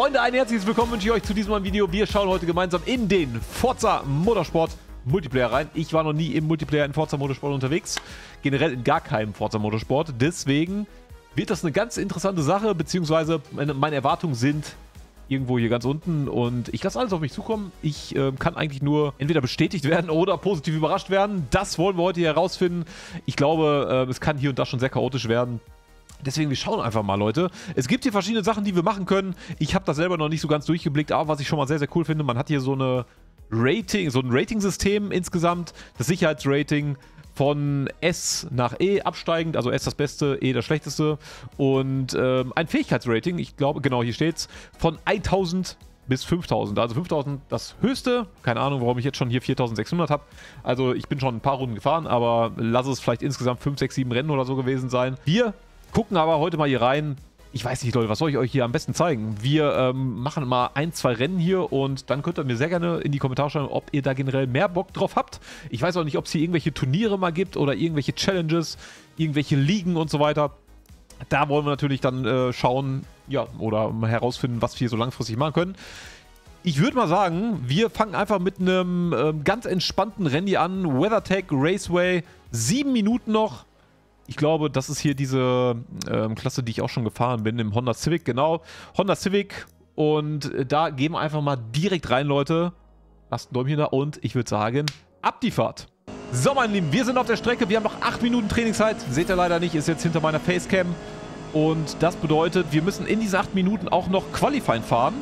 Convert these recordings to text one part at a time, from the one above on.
Freunde, ein herzliches Willkommen wünsche ich euch zu diesem Video. Wir schauen heute gemeinsam in den Forza Motorsport Multiplayer rein. Ich war noch nie im Multiplayer in Forza Motorsport unterwegs. Generell in gar keinem Forza Motorsport. Deswegen wird das eine ganz interessante Sache, beziehungsweise meine Erwartungen sind irgendwo hier ganz unten und ich lasse alles auf mich zukommen. Ich äh, kann eigentlich nur entweder bestätigt werden oder positiv überrascht werden. Das wollen wir heute hier herausfinden. Ich glaube, äh, es kann hier und da schon sehr chaotisch werden. Deswegen, wir schauen einfach mal, Leute. Es gibt hier verschiedene Sachen, die wir machen können. Ich habe das selber noch nicht so ganz durchgeblickt, aber was ich schon mal sehr, sehr cool finde, man hat hier so eine Rating, so ein Rating-System insgesamt, das Sicherheitsrating von S nach E absteigend, also S das Beste, E das Schlechteste und ähm, ein Fähigkeitsrating, ich glaube, genau, hier steht es, von 1000 bis 5000. Also 5000 das höchste. Keine Ahnung, warum ich jetzt schon hier 4600 habe. Also ich bin schon ein paar Runden gefahren, aber lass es vielleicht insgesamt 5, 6, 7 Rennen oder so gewesen sein. Wir gucken aber heute mal hier rein. Ich weiß nicht, Leute, was soll ich euch hier am besten zeigen? Wir ähm, machen mal ein, zwei Rennen hier und dann könnt ihr mir sehr gerne in die Kommentare schreiben, ob ihr da generell mehr Bock drauf habt. Ich weiß auch nicht, ob es hier irgendwelche Turniere mal gibt oder irgendwelche Challenges, irgendwelche Ligen und so weiter. Da wollen wir natürlich dann äh, schauen, ja, oder herausfinden, was wir so langfristig machen können. Ich würde mal sagen, wir fangen einfach mit einem äh, ganz entspannten Rennen hier an. WeatherTech Raceway, sieben Minuten noch. Ich glaube, das ist hier diese ähm, Klasse, die ich auch schon gefahren bin, im Honda Civic, genau. Honda Civic und äh, da gehen wir einfach mal direkt rein, Leute. Lasst ein Däumchen da und ich würde sagen, ab die Fahrt. So, meine Lieben, wir sind auf der Strecke. Wir haben noch 8 Minuten Trainingszeit. Seht ihr leider nicht, ist jetzt hinter meiner Facecam. Und das bedeutet, wir müssen in diesen 8 Minuten auch noch Qualifying fahren.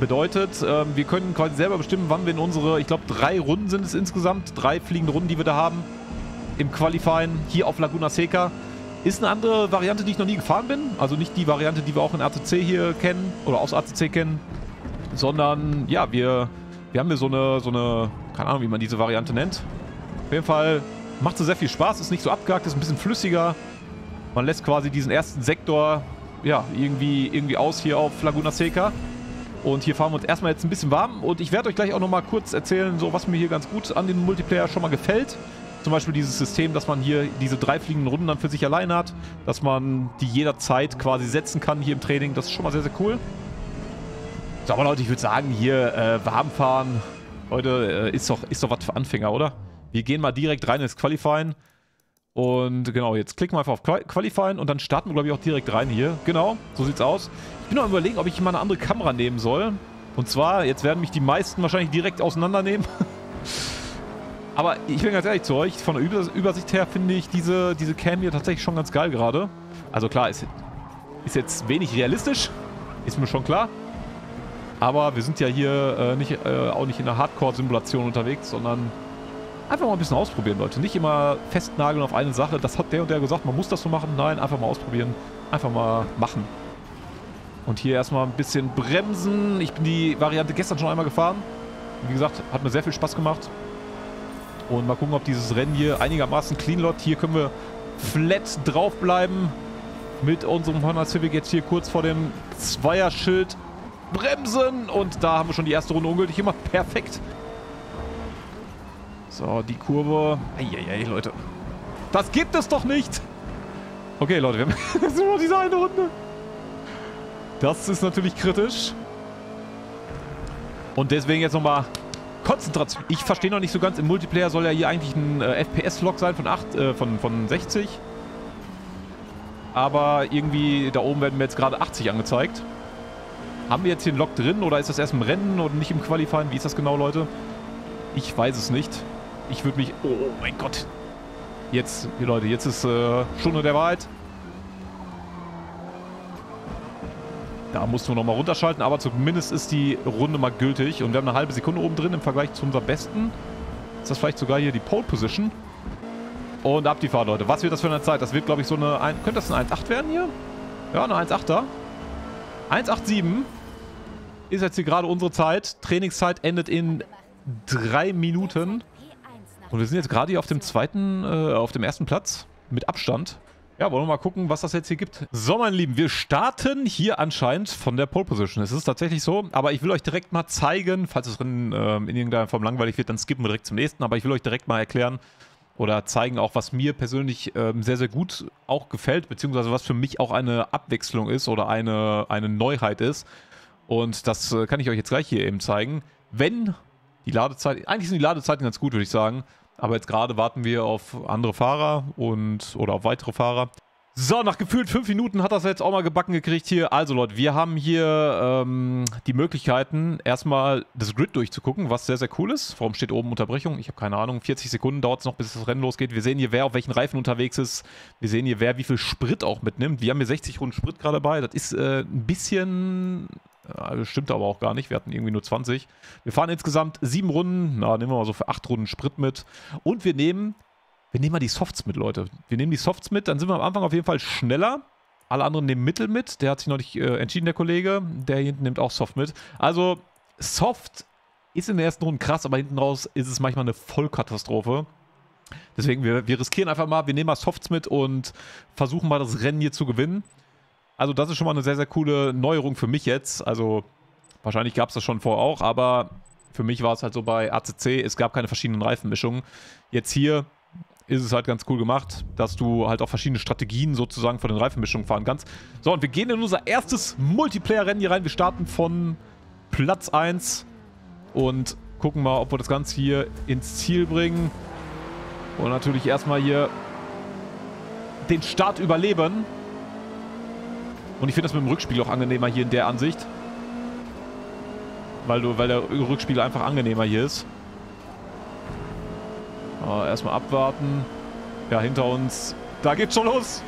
Bedeutet, ähm, wir können quasi selber bestimmen, wann wir in unsere, ich glaube, drei Runden sind es insgesamt, drei fliegende Runden, die wir da haben im Qualifying hier auf Laguna Seca. Ist eine andere Variante, die ich noch nie gefahren bin. Also nicht die Variante, die wir auch in ATC hier kennen oder aus ATC kennen, sondern ja, wir, wir haben hier so eine, so eine, keine Ahnung, wie man diese Variante nennt. Auf jeden Fall macht sie sehr viel Spaß, ist nicht so abgehakt, ist ein bisschen flüssiger. Man lässt quasi diesen ersten Sektor ja, irgendwie, irgendwie aus hier auf Laguna Seca. Und hier fahren wir uns erstmal jetzt ein bisschen warm. Und ich werde euch gleich auch nochmal kurz erzählen, so was mir hier ganz gut an den Multiplayer schon mal gefällt. Zum Beispiel dieses System, dass man hier diese drei fliegenden Runden dann für sich alleine hat, dass man die jederzeit quasi setzen kann hier im Training. Das ist schon mal sehr, sehr cool. So, aber Leute, ich würde sagen, hier äh, warm fahren, Leute, äh, ist, doch, ist doch was für Anfänger, oder? Wir gehen mal direkt rein ins Qualifying. Und genau, jetzt klicken wir einfach auf Qualifying und dann starten wir, glaube ich, auch direkt rein hier. Genau, so sieht's aus. Ich bin noch überlegen, ob ich mal eine andere Kamera nehmen soll. Und zwar, jetzt werden mich die meisten wahrscheinlich direkt auseinandernehmen. Aber ich bin ganz ehrlich zu euch, von der Übersicht her finde ich diese, diese Cam hier tatsächlich schon ganz geil gerade. Also klar, ist, ist jetzt wenig realistisch, ist mir schon klar. Aber wir sind ja hier äh, nicht, äh, auch nicht in einer Hardcore-Simulation unterwegs, sondern einfach mal ein bisschen ausprobieren, Leute. Nicht immer festnageln auf eine Sache. Das hat der und der gesagt, man muss das so machen. Nein, einfach mal ausprobieren. Einfach mal machen. Und hier erstmal ein bisschen bremsen. Ich bin die Variante gestern schon einmal gefahren. Wie gesagt, hat mir sehr viel Spaß gemacht. Und mal gucken, ob dieses Rennen hier einigermaßen clean läuft. Hier können wir flat draufbleiben. Mit unserem Honda Civic jetzt hier kurz vor dem Zweierschild bremsen. Und da haben wir schon die erste Runde ungültig gemacht. Perfekt. So, die Kurve. Eieiei, Leute. Das gibt es doch nicht. Okay, Leute, wir haben das ist nur diese eine Runde. Das ist natürlich kritisch. Und deswegen jetzt nochmal Konzentration. Ich verstehe noch nicht so ganz, im Multiplayer soll ja hier eigentlich ein äh, FPS-Log sein von, 8, äh, von, von 60. Aber irgendwie da oben werden mir jetzt gerade 80 angezeigt. Haben wir jetzt hier einen Log drin oder ist das erst im Rennen oder nicht im Qualifying? Wie ist das genau, Leute? Ich weiß es nicht. Ich würde mich... Oh mein Gott. Jetzt, hier Leute, jetzt ist äh, Stunde der Wahrheit. Da mussten wir nochmal runterschalten, aber zumindest ist die Runde mal gültig. Und wir haben eine halbe Sekunde oben drin im Vergleich zu unserer besten. Ist das vielleicht sogar hier die Pole Position? Und ab die Fahrt, Leute. Was wird das für eine Zeit? Das wird, glaube ich, so eine... Ein könnte das eine 1.8 werden hier? Ja, eine 1.8er. 1.87 ist jetzt hier gerade unsere Zeit. Trainingszeit endet in drei Minuten. Und wir sind jetzt gerade hier auf dem zweiten, äh, auf dem ersten Platz. Mit Abstand. Ja, wollen wir mal gucken, was das jetzt hier gibt. So, meine Lieben, wir starten hier anscheinend von der Pole Position. Es ist tatsächlich so, aber ich will euch direkt mal zeigen, falls es drin ähm, in irgendeiner Form langweilig wird, dann skippen wir direkt zum nächsten. Aber ich will euch direkt mal erklären oder zeigen auch, was mir persönlich ähm, sehr, sehr gut auch gefällt, beziehungsweise was für mich auch eine Abwechslung ist oder eine, eine Neuheit ist. Und das äh, kann ich euch jetzt gleich hier eben zeigen. Wenn die Ladezeit, eigentlich sind die Ladezeiten ganz gut, würde ich sagen. Aber jetzt gerade warten wir auf andere Fahrer und oder auf weitere Fahrer. So, nach gefühlt fünf Minuten hat das jetzt auch mal gebacken gekriegt hier. Also Leute, wir haben hier ähm, die Möglichkeiten, erstmal das Grid durchzugucken, was sehr, sehr cool ist. Warum steht oben Unterbrechung? Ich habe keine Ahnung. 40 Sekunden dauert es noch, bis das Rennen losgeht. Wir sehen hier, wer auf welchen Reifen unterwegs ist. Wir sehen hier, wer wie viel Sprit auch mitnimmt. Wir haben hier 60 Runden Sprit gerade dabei. Das ist äh, ein bisschen... Äh, stimmt aber auch gar nicht. Wir hatten irgendwie nur 20. Wir fahren insgesamt sieben Runden. Na, nehmen wir mal so für acht Runden Sprit mit. Und wir nehmen wir nehmen mal die Softs mit, Leute. Wir nehmen die Softs mit, dann sind wir am Anfang auf jeden Fall schneller. Alle anderen nehmen Mittel mit. Der hat sich noch nicht äh, entschieden, der Kollege. Der hier hinten nimmt auch Soft mit. Also, Soft ist in der ersten Runde krass, aber hinten raus ist es manchmal eine Vollkatastrophe. Deswegen, wir, wir riskieren einfach mal, wir nehmen mal Softs mit und versuchen mal das Rennen hier zu gewinnen. Also, das ist schon mal eine sehr, sehr coole Neuerung für mich jetzt. Also, wahrscheinlich gab es das schon vorher auch, aber für mich war es halt so bei ACC, es gab keine verschiedenen Reifenmischungen. Jetzt hier ist es halt ganz cool gemacht, dass du halt auch verschiedene Strategien sozusagen von den Reifenmischungen fahren kannst. So, und wir gehen in unser erstes Multiplayer-Rennen hier rein. Wir starten von Platz 1 und gucken mal, ob wir das Ganze hier ins Ziel bringen. Und natürlich erstmal hier den Start überleben. Und ich finde das mit dem Rückspiel auch angenehmer hier in der Ansicht. Weil, du, weil der Rückspiel einfach angenehmer hier ist. Oh, erstmal abwarten. Ja, hinter uns. Da geht's schon los.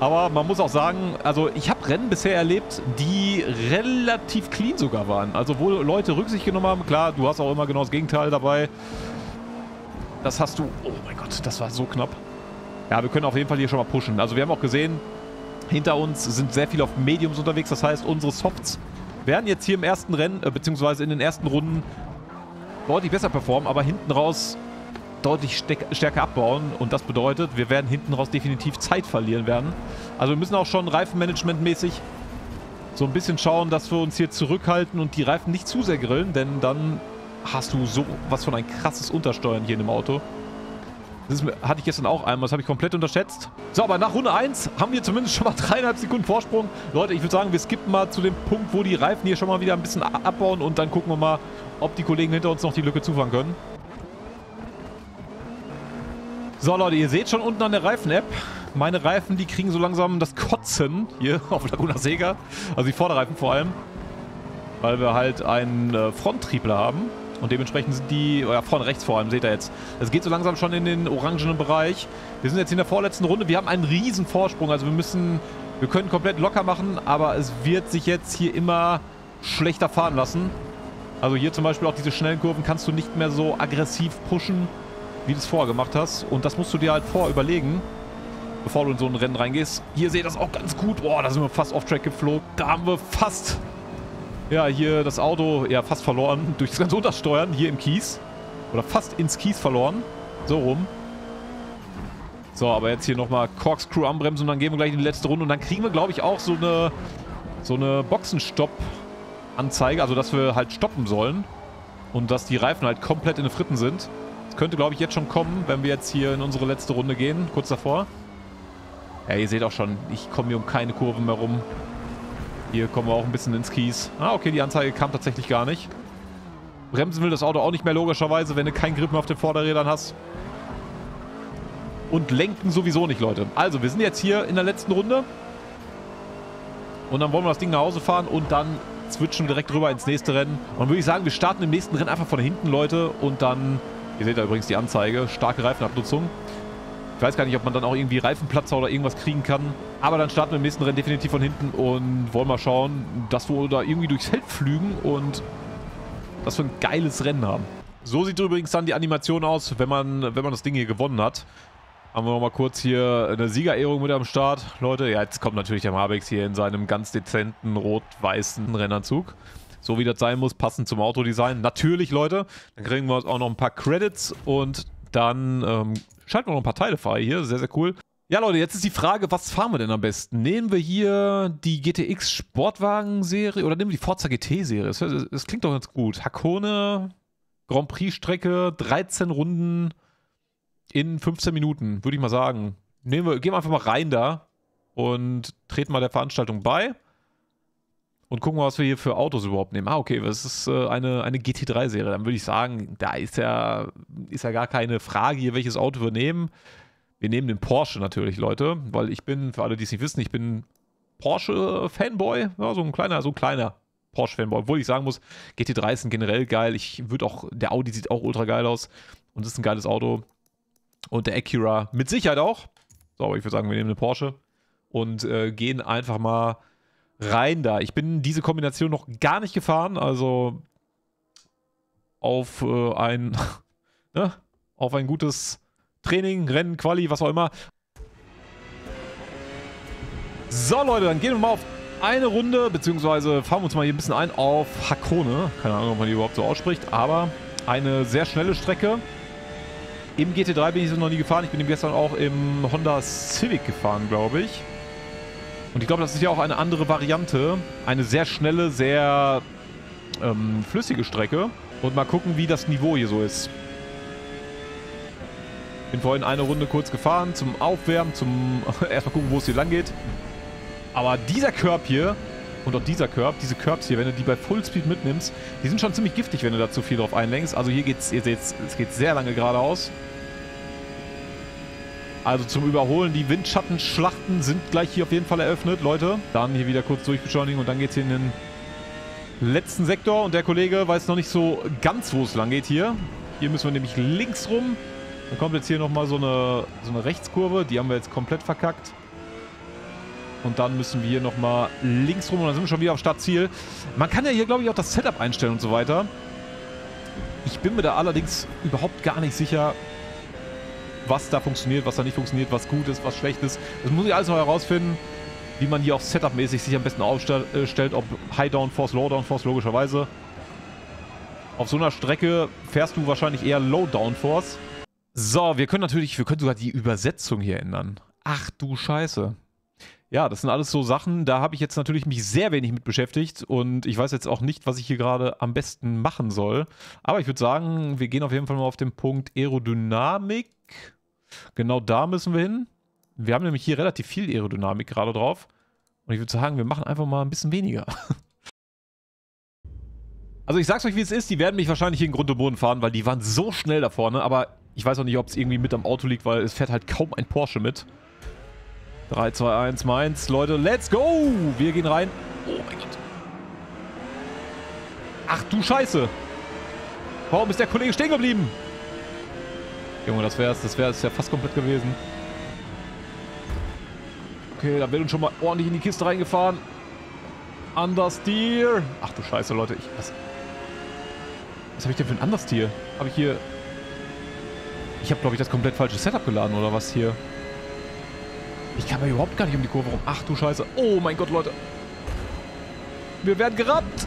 Aber man muss auch sagen, also ich habe Rennen bisher erlebt, die relativ clean sogar waren. Also wo Leute Rücksicht genommen haben. Klar, du hast auch immer genau das Gegenteil dabei. Das hast du... Oh mein Gott, das war so knapp. Ja, wir können auf jeden Fall hier schon mal pushen. Also wir haben auch gesehen, hinter uns sind sehr viele auf Mediums unterwegs. Das heißt, unsere Softs werden jetzt hier im ersten Rennen, äh, beziehungsweise in den ersten Runden deutlich besser performen, aber hinten raus deutlich stärker abbauen. Und das bedeutet, wir werden hinten raus definitiv Zeit verlieren werden. Also wir müssen auch schon Reifenmanagement-mäßig so ein bisschen schauen, dass wir uns hier zurückhalten und die Reifen nicht zu sehr grillen, denn dann hast du so was von ein krasses Untersteuern hier in dem Auto. Das hatte ich gestern auch einmal, das habe ich komplett unterschätzt. So, aber nach Runde 1 haben wir zumindest schon mal dreieinhalb Sekunden Vorsprung. Leute, ich würde sagen, wir skippen mal zu dem Punkt, wo die Reifen hier schon mal wieder ein bisschen abbauen und dann gucken wir mal, ob die Kollegen hinter uns noch die Lücke zufahren können. So Leute, ihr seht schon unten an der Reifen-App, meine Reifen, die kriegen so langsam das Kotzen hier auf Laguna Sega. Also die Vorderreifen vor allem. Weil wir halt einen äh, Fronttriebler haben. Und dementsprechend sind die, ja vorne rechts vor allem, seht ihr jetzt. Es geht so langsam schon in den orangenen Bereich. Wir sind jetzt in der vorletzten Runde. Wir haben einen riesen Vorsprung. Also wir müssen, wir können komplett locker machen, aber es wird sich jetzt hier immer schlechter fahren lassen. Also hier zum Beispiel auch diese schnellen Kurven kannst du nicht mehr so aggressiv pushen, wie du es vorher gemacht hast. Und das musst du dir halt vorher überlegen, bevor du in so ein Rennen reingehst. Hier seht ihr das auch ganz gut. Boah, da sind wir fast off-track geflogen. Da haben wir fast, ja, hier das Auto, ja, fast verloren. Durch das ganze Untersteuern hier im Kies. Oder fast ins Kies verloren. So rum. So, aber jetzt hier nochmal Corkscrew anbremsen und dann gehen wir gleich in die letzte Runde. Und dann kriegen wir, glaube ich, auch so eine, so eine Boxenstopp- Anzeige, also dass wir halt stoppen sollen und dass die Reifen halt komplett in den Fritten sind. Das könnte, glaube ich, jetzt schon kommen, wenn wir jetzt hier in unsere letzte Runde gehen, kurz davor. Ja, ihr seht auch schon, ich komme hier um keine Kurve mehr rum. Hier kommen wir auch ein bisschen ins Kies. Ah, okay, die Anzeige kam tatsächlich gar nicht. Bremsen will das Auto auch nicht mehr, logischerweise, wenn du keinen Grip mehr auf den Vorderrädern hast. Und lenken sowieso nicht, Leute. Also, wir sind jetzt hier in der letzten Runde. Und dann wollen wir das Ding nach Hause fahren und dann switchen direkt rüber ins nächste Rennen. Und dann würde ich sagen, wir starten im nächsten Rennen einfach von hinten, Leute. Und dann, ihr seht da übrigens die Anzeige, starke Reifenabnutzung. Ich weiß gar nicht, ob man dann auch irgendwie Reifenplatzer oder irgendwas kriegen kann. Aber dann starten wir im nächsten Rennen definitiv von hinten und wollen mal schauen, dass wir da irgendwie durchs Feld flügen und dass wir ein geiles Rennen haben. So sieht übrigens dann die Animation aus, wenn man, wenn man das Ding hier gewonnen hat. Haben wir noch mal kurz hier eine Siegerehrung mit am Start. Leute, ja, jetzt kommt natürlich der Marbex hier in seinem ganz dezenten rot-weißen Rennanzug. So wie das sein muss, passend zum Autodesign. Natürlich, Leute. Dann kriegen wir auch noch ein paar Credits und dann ähm, schalten wir noch ein paar Teile frei hier. Sehr, sehr cool. Ja, Leute, jetzt ist die Frage, was fahren wir denn am besten? Nehmen wir hier die GTX Sportwagen-Serie oder nehmen wir die Forza GT-Serie? Das, das, klingt doch ganz gut. Hakone, Grand Prix-Strecke, 13 Runden, in 15 Minuten, würde ich mal sagen. Nehmen wir, gehen wir einfach mal rein da und treten mal der Veranstaltung bei. Und gucken mal, was wir hier für Autos überhaupt nehmen. Ah, okay, das ist äh, eine, eine GT3-Serie. Dann würde ich sagen, da ist ja, ist ja gar keine Frage hier, welches Auto wir nehmen. Wir nehmen den Porsche natürlich, Leute, weil ich bin, für alle, die es nicht wissen, ich bin Porsche-Fanboy. Ja, so ein kleiner, so ein kleiner Porsche-Fanboy. Obwohl ich sagen muss, GT3 sind generell geil. Ich würde auch, der Audi sieht auch ultra geil aus und ist ein geiles Auto. Und der Acura mit Sicherheit auch. So, aber ich würde sagen, wir nehmen eine Porsche und äh, gehen einfach mal rein da. Ich bin diese Kombination noch gar nicht gefahren, also auf äh, ein ne, auf ein gutes Training, Rennen, Quali, was auch immer. So Leute, dann gehen wir mal auf eine Runde, beziehungsweise fahren wir uns mal hier ein bisschen ein auf Hakone. Keine Ahnung, ob man die überhaupt so ausspricht, aber eine sehr schnelle Strecke. Im GT3 bin ich so noch nie gefahren. Ich bin gestern auch im Honda Civic gefahren, glaube ich. Und ich glaube, das ist ja auch eine andere Variante. Eine sehr schnelle, sehr ähm, flüssige Strecke. Und mal gucken, wie das Niveau hier so ist. Bin vorhin eine Runde kurz gefahren zum Aufwärmen, zum erstmal gucken, wo es hier lang geht. Aber dieser Curb hier und auch dieser Curb, diese Curbs hier, wenn du die bei Fullspeed mitnimmst, die sind schon ziemlich giftig, wenn du da zu viel drauf einlenkst. Also hier geht's, ihr seht, es geht sehr lange geradeaus. Also zum Überholen, die Windschattenschlachten sind gleich hier auf jeden Fall eröffnet, Leute. Dann hier wieder kurz durchbeschleunigen und dann geht es hier in den letzten Sektor. Und der Kollege weiß noch nicht so ganz, wo es lang geht hier. Hier müssen wir nämlich links rum. Dann kommt jetzt hier nochmal so eine, so eine Rechtskurve. Die haben wir jetzt komplett verkackt. Und dann müssen wir hier nochmal links rum und dann sind wir schon wieder auf Startziel. Man kann ja hier, glaube ich, auch das Setup einstellen und so weiter. Ich bin mir da allerdings überhaupt gar nicht sicher, was da funktioniert, was da nicht funktioniert, was gut ist, was schlecht ist. Das muss ich alles noch herausfinden, wie man hier auch Setup-mäßig sich am besten aufstellt, ob High Downforce, Low Downforce, logischerweise. Auf so einer Strecke fährst du wahrscheinlich eher Low Downforce. So, wir können natürlich, wir können sogar die Übersetzung hier ändern. Ach du Scheiße. Ja, das sind alles so Sachen, da habe ich jetzt natürlich mich sehr wenig mit beschäftigt und ich weiß jetzt auch nicht, was ich hier gerade am besten machen soll. Aber ich würde sagen, wir gehen auf jeden Fall mal auf den Punkt Aerodynamik. Genau da müssen wir hin. Wir haben nämlich hier relativ viel Aerodynamik gerade drauf. Und ich würde sagen, wir machen einfach mal ein bisschen weniger. Also ich sag's euch, wie es ist, die werden mich wahrscheinlich hier in Grund und Boden fahren, weil die waren so schnell da vorne, aber ich weiß auch nicht, ob es irgendwie mit am Auto liegt, weil es fährt halt kaum ein Porsche mit. 3, 2, 1, meins. Leute, let's go! Wir gehen rein. Oh mein Gott. Ach du Scheiße. Warum ist der Kollege stehen geblieben? Junge, das wäre es das wär's ja fast komplett gewesen. Okay, da wird uns schon mal ordentlich in die Kiste reingefahren. Understeer. Ach du Scheiße, Leute. Ich, was was habe ich denn für ein Understeer? Habe ich hier... Ich habe, glaube ich, das komplett falsche Setup geladen, oder was hier? Ich kann mir überhaupt gar nicht um die Kurve rum. Ach du Scheiße. Oh mein Gott, Leute. Wir werden gerammt.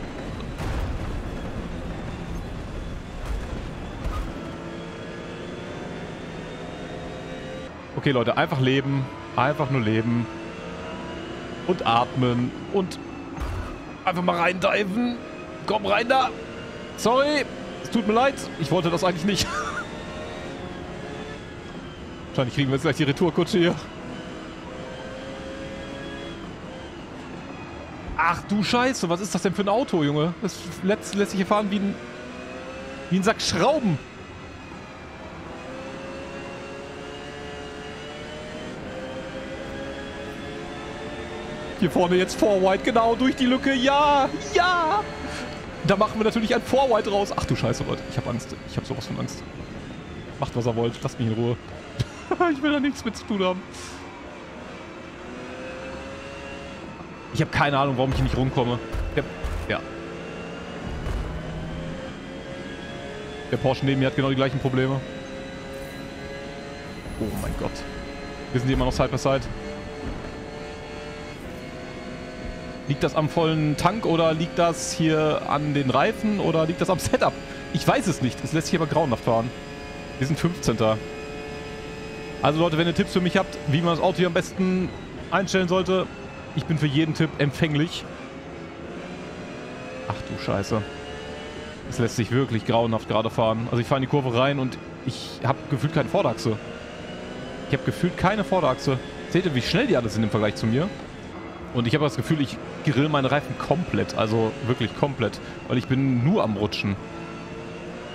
Okay, Leute, einfach leben. Einfach nur leben. Und atmen. Und einfach mal reindiven. Komm rein da. Sorry. Es tut mir leid. Ich wollte das eigentlich nicht. Wahrscheinlich kriegen wir jetzt gleich die Retourkutsche hier. Ach du Scheiße, was ist das denn für ein Auto, Junge? Das lässt, lässt sich hier fahren wie ein, wie ein Sack Schrauben. Hier vorne jetzt Forwide, genau, durch die Lücke. Ja, ja. Da machen wir natürlich ein Forwide raus. Ach du Scheiße, Leute. Ich habe Angst. Ich habe sowas von Angst. Macht, was er wollt. Lasst mich in Ruhe. ich will da nichts mit zu tun haben. Ich habe keine Ahnung, warum ich hier nicht rumkomme. Der, ja. Der Porsche neben mir hat genau die gleichen Probleme. Oh mein Gott. Wir sind hier immer noch Side by Side. Liegt das am vollen Tank oder liegt das hier an den Reifen oder liegt das am Setup? Ich weiß es nicht. Es lässt sich aber grauenhaft fahren. Wir sind 15. Also Leute, wenn ihr Tipps für mich habt, wie man das Auto hier am besten einstellen sollte, ich bin für jeden Tipp empfänglich. Ach du Scheiße. Es lässt sich wirklich grauenhaft gerade fahren. Also ich fahre in die Kurve rein und ich habe gefühlt keine Vorderachse. Ich habe gefühlt keine Vorderachse. Seht ihr, wie schnell die alle sind im Vergleich zu mir? Und ich habe das Gefühl, ich grill meine Reifen komplett. Also wirklich komplett. Weil ich bin nur am Rutschen.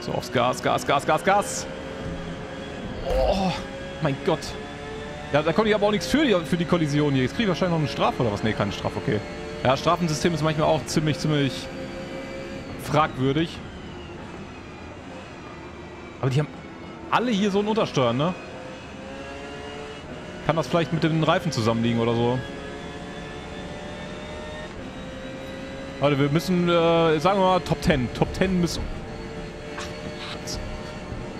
So, aufs Gas, Gas, Gas, Gas, Gas. Oh, mein Gott. Ja, da konnte ich aber auch nichts für die, für die Kollision hier. Jetzt kriege ich wahrscheinlich noch eine Strafe oder was? Nee, keine Strafe, okay. Ja, Strafensystem ist manchmal auch ziemlich, ziemlich fragwürdig. Aber die haben alle hier so ein Untersteuern, ne? Kann das vielleicht mit den Reifen zusammenliegen oder so? Warte, wir müssen, äh, sagen wir mal, Top 10. Top 10 müssen... Ach du Scheiße.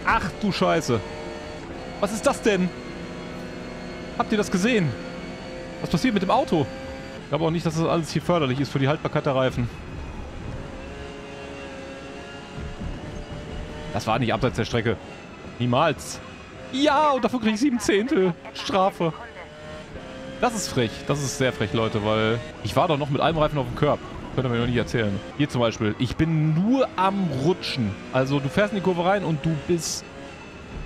Ach du Scheiße. Was ist das denn? Habt ihr das gesehen? Was passiert mit dem Auto? Ich glaube auch nicht, dass das alles hier förderlich ist für die Haltbarkeit der Reifen. Das war nicht abseits der Strecke. Niemals. Ja, und dafür kriege ich sieben Zehntel Strafe. Das ist frech. Das ist sehr frech, Leute, weil ich war doch noch mit einem Reifen auf dem Körb. Könnt ihr mir noch nicht erzählen. Hier zum Beispiel. Ich bin nur am Rutschen. Also du fährst in die Kurve rein und du bist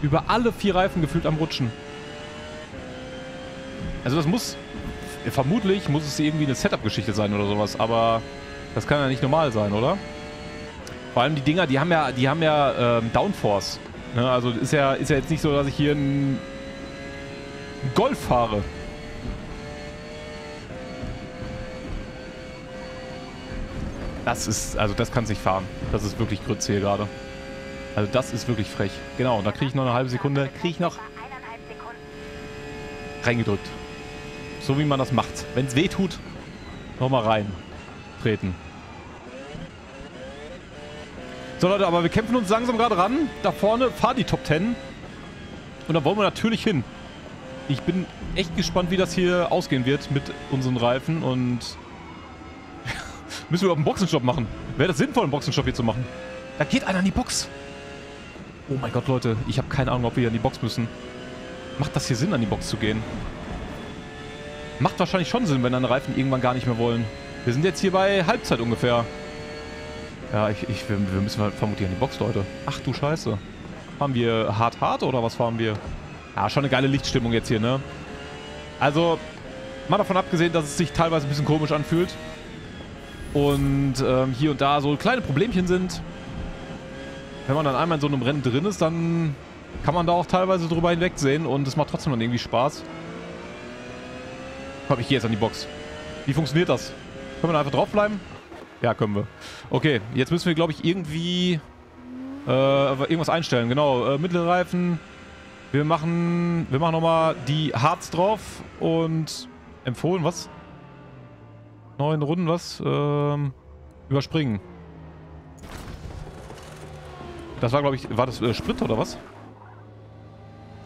über alle vier Reifen gefühlt am Rutschen. Also das muss... Vermutlich muss es irgendwie eine Setup-Geschichte sein oder sowas, aber das kann ja nicht normal sein, oder? Vor allem die Dinger, die haben ja, die haben ja ähm, Downforce. Ne? Also ist ja, ist ja jetzt nicht so, dass ich hier einen Golf fahre. Das ist, also das kann sich fahren. Das ist wirklich Grütze hier gerade. Also das ist wirklich frech. Genau, da kriege ich noch eine halbe Sekunde. Kriege ich noch reingedrückt. So wie man das macht. Wenn es weh tut, nochmal rein treten. So Leute, aber wir kämpfen uns langsam gerade ran. Da vorne fahren die Top 10. Und da wollen wir natürlich hin. Ich bin echt gespannt, wie das hier ausgehen wird mit unseren Reifen und müssen wir überhaupt einen Boxenstopp machen. Wäre das sinnvoll, einen Boxenstopp hier zu machen? Da geht einer an die Box. Oh mein Gott, Leute. Ich habe keine Ahnung, ob wir hier an die Box müssen. Macht das hier Sinn, an die Box zu gehen? Macht wahrscheinlich schon Sinn, wenn deine Reifen irgendwann gar nicht mehr wollen. Wir sind jetzt hier bei Halbzeit ungefähr. Ja, ich, ich, wir, wir müssen vermutlich an die Box, Leute. Ach du Scheiße. Fahren wir hart hart oder was fahren wir? Ja, schon eine geile Lichtstimmung jetzt hier, ne? Also, mal davon abgesehen, dass es sich teilweise ein bisschen komisch anfühlt. Und ähm, hier und da so kleine Problemchen sind. Wenn man dann einmal in so einem Rennen drin ist, dann kann man da auch teilweise drüber hinwegsehen und es macht trotzdem dann irgendwie Spaß. Komm, ich gehe jetzt an die Box. Wie funktioniert das? Können wir da einfach draufbleiben? Ja, können wir. Okay, jetzt müssen wir, glaube ich, irgendwie äh, irgendwas einstellen. Genau, äh, Mittelreifen. Wir machen, wir machen nochmal die Harz drauf und empfohlen, was? Neun Runden, was? Ähm, überspringen. Das war, glaube ich, war das äh, Sprit oder was?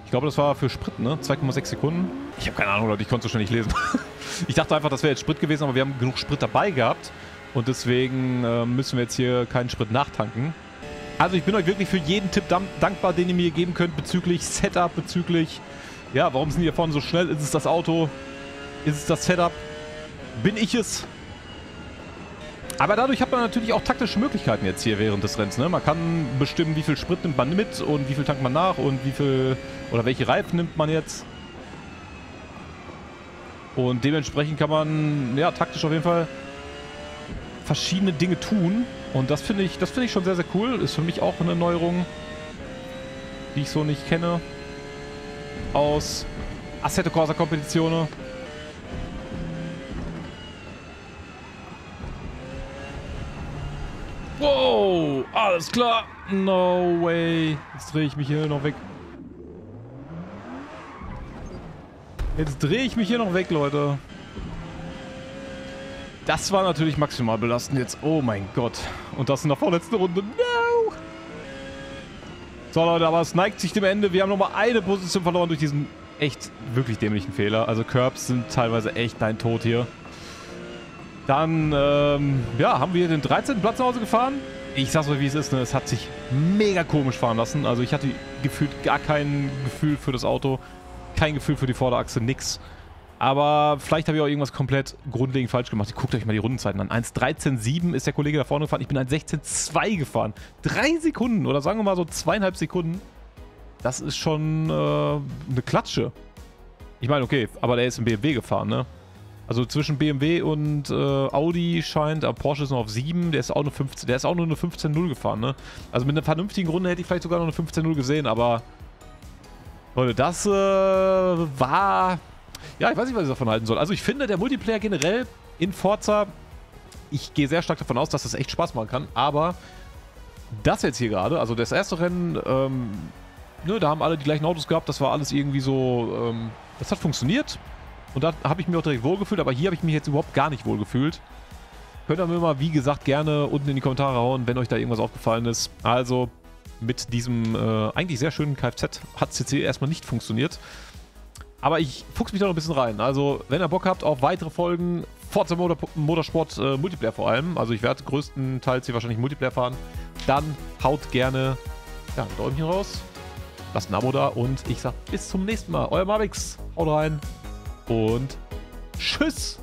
Ich glaube, das war für Sprit, ne? 2,6 Sekunden. Ich habe keine Ahnung, Leute, ich konnte so schnell nicht lesen. ich dachte einfach, das wäre jetzt Sprit gewesen, aber wir haben genug Sprit dabei gehabt. Und deswegen äh, müssen wir jetzt hier keinen Sprit nachtanken. Also ich bin euch wirklich für jeden Tipp dankbar, den ihr mir geben könnt bezüglich Setup, bezüglich, ja, warum sind die hier vorne so schnell? Ist es das Auto? Ist es das Setup? Bin ich es? Aber dadurch hat man natürlich auch taktische Möglichkeiten jetzt hier während des Rennens. Ne? Man kann bestimmen, wie viel Sprit nimmt man mit und wie viel tankt man nach und wie viel oder welche Reifen nimmt man jetzt. Und dementsprechend kann man ja taktisch auf jeden Fall verschiedene Dinge tun. Und das finde ich, das ich schon sehr, sehr cool. Ist für mich auch eine Neuerung, die ich so nicht kenne. Aus Assetto Corsa Kompetitionen. Alles klar. No way. Jetzt drehe ich mich hier noch weg. Jetzt drehe ich mich hier noch weg, Leute. Das war natürlich maximal belastend jetzt. Oh mein Gott. Und das in der vorletzten Runde. No! So, Leute, aber es neigt sich dem Ende. Wir haben nochmal eine Position verloren durch diesen echt wirklich dämlichen Fehler. Also Curbs sind teilweise echt dein Tod hier. Dann, ähm, ja, haben wir den 13. Platz nach Hause gefahren. Ich sag's euch, wie es ist, ne? Es hat sich mega komisch fahren lassen. Also ich hatte gefühlt gar kein Gefühl für das Auto. Kein Gefühl für die Vorderachse, nix. Aber vielleicht habe ich auch irgendwas komplett grundlegend falsch gemacht. Guckt euch mal die Rundenzeiten an. 1.13.7 ist der Kollege da vorne gefahren. Ich bin 1.16.2 gefahren. Drei Sekunden oder sagen wir mal so zweieinhalb Sekunden. Das ist schon äh, eine Klatsche. Ich meine, okay, aber der ist im BMW gefahren, ne? Also zwischen BMW und äh, Audi scheint, aber Porsche ist noch auf 7, der ist auch nur 15, der ist auch nur eine 15.0 gefahren, ne? Also mit einer vernünftigen Runde hätte ich vielleicht sogar noch eine 15.0 gesehen, aber Leute, das äh, war ja, ich weiß nicht, was ich davon halten soll. Also ich finde, der Multiplayer generell in Forza, ich gehe sehr stark davon aus, dass das echt Spaß machen kann, aber das jetzt hier gerade, also das erste Rennen, ähm, ne, da haben alle die gleichen Autos gehabt, das war alles irgendwie so, ähm, das hat funktioniert. Und da habe ich mich auch direkt wohlgefühlt, aber hier habe ich mich jetzt überhaupt gar nicht wohlgefühlt. Könnt ihr mir mal, wie gesagt, gerne unten in die Kommentare hauen, wenn euch da irgendwas aufgefallen ist. Also, mit diesem äh, eigentlich sehr schönen Kfz hat CC erstmal nicht funktioniert. Aber ich fuchs mich da noch ein bisschen rein. Also, wenn ihr Bock habt auf weitere Folgen, Forza Motor Motorsport äh, Multiplayer vor allem, also ich werde größtenteils hier wahrscheinlich Multiplayer fahren, dann haut gerne ja, ein Däumchen raus, lasst ein Abo da und ich sag bis zum nächsten Mal. Euer Mavix, haut rein und tschüss!